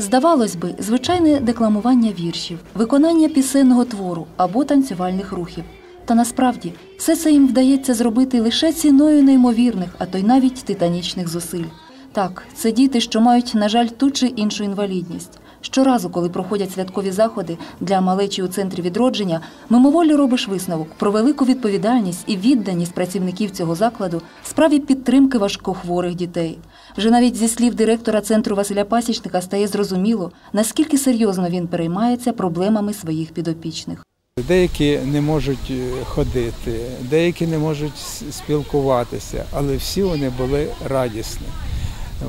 Здавалось би, звичайне декламування віршів, виконання пісенного твору або танцювальних рухів. Та насправді все це їм вдається зробити лише ціною неймовірних, а то й навіть титанічних зусиль. Так, це діти, що мають, на жаль, ту чи іншу інвалідність. Щоразу, коли проходять святкові заходи для малечі у центрі відродження, мимоволі робиш висновок про велику відповідальність і відданість працівників цього закладу в справі підтримки важкохворих дітей. Вже навіть зі слів директора центру Василя Пасічника стає зрозуміло, наскільки серйозно він переймається проблемами своїх підопічних. Деякі не можуть е, ходити, деякі не можуть спілкуватися, але всі вони були радісні.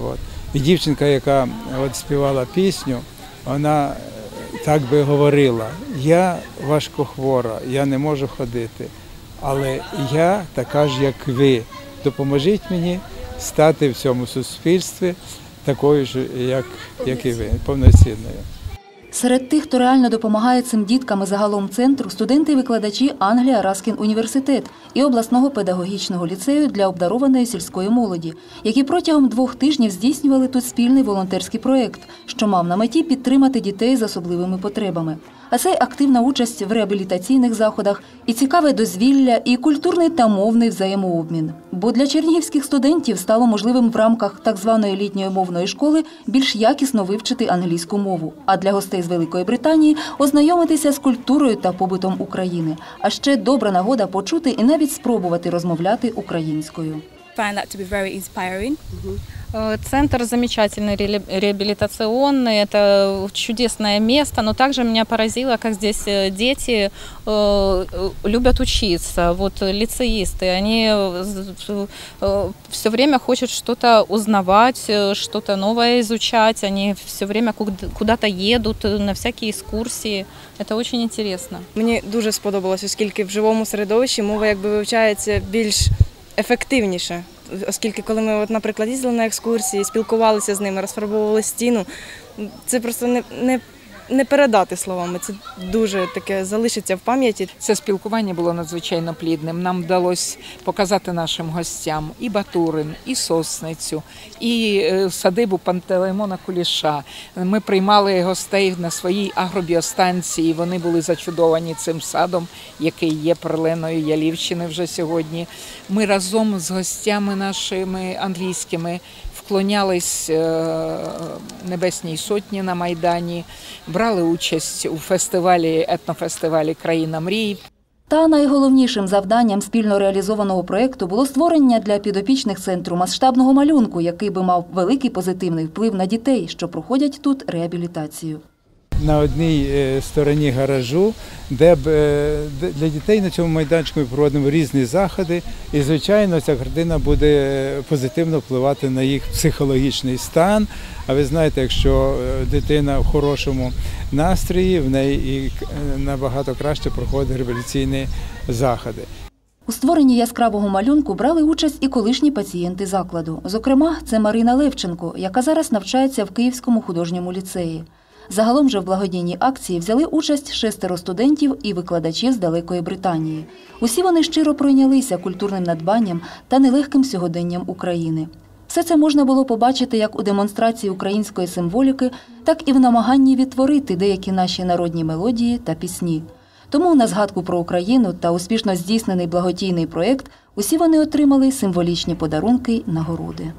От. І дівчинка, яка от співала пісню, вона е, так би говорила: я важкохвора, я не можу ходити, але я така ж, як ви. Допоможіть мені стати в цьому суспільстві такою ж, як, як і ви, повноцінною. Серед тих, хто реально допомагає цим діткам і загалом центру, студенти і викладачі Англія Раскін університет і обласного педагогічного ліцею для обдарованої сільської молоді, які протягом двох тижнів здійснювали тут спільний волонтерський проєкт, що мав на меті підтримати дітей з особливими потребами. А це й активна участь в реабілітаційних заходах, і цікаве дозвілля, і культурний та мовний взаємообмін. Бо для чернігівських студентів стало можливим в рамках так званої літньої мовної школи більш якісно вивчити англійську мову, а для гостей з Великої Британії ознайомитися з культурою та побутом України. А ще добра нагода почути і навіть спробувати розмовляти українською. find that to be very inspiring. Э, Центр замечательный, реле- реабилитационный, это чудесное место, но также меня поразило, как здесь э, дети э, э, любят учиться, вот э, лицеисты, они все время хотят что-то узнавать, э, что-то новое изучать, они все время куд- куда-то едут э, на всякие экскурсии, это очень интересно. Мені дуже сподобалось, оскільки в живому середовищі мова якби вивчається більш ефективніше. Оскільки, коли ми, от, наприклад, їздили на екскурсії, спілкувалися з ними, розфарбовували стіну, це просто не, не, не передати словами. Це дуже таке залишиться в пам'яті. Це спілкування було надзвичайно плідним. Нам вдалося показати нашим гостям і Батурин, і Сосницю, і е, садибу Пантелеймона Куліша. Ми приймали гостей на своїй агробіостанції. Вони були зачудовані цим садом, який є перлиною Ялівщини вже сьогодні. Ми разом з гостями нашими англійськими вклонялись е, Небесній Сотні на Майдані, брали участь у фестивалі, етнофестивалі Країна мрій. Та найголовнішим завданням спільно реалізованого проєкту було створення для підопічних центру масштабного малюнку, який би мав великий позитивний вплив на дітей, що проходять тут реабілітацію. На одній е, стороні гаражу, де б е, для дітей на цьому майданчику ми проводимо різні заходи. І, звичайно, ця картина буде е, позитивно впливати на їх психологічний стан. А ви знаєте, якщо дитина в хорошому настрої, в неї і набагато краще проходять реабілітаційні заходи. У створенні яскравого малюнку брали участь і колишні пацієнти закладу. Зокрема, це Марина Левченко, яка зараз навчається в Київському художньому ліцеї. Загалом же в благодійній акції взяли участь шестеро студентів і викладачів з далекої Британії. Усі вони щиро пройнялися культурним надбанням та нелегким сьогоденням України. Все це можна було побачити як у демонстрації української символіки, так і в намаганні відтворити деякі наші народні мелодії та пісні. Тому на згадку про Україну та успішно здійснений благодійний проєкт усі вони отримали символічні подарунки й нагороди.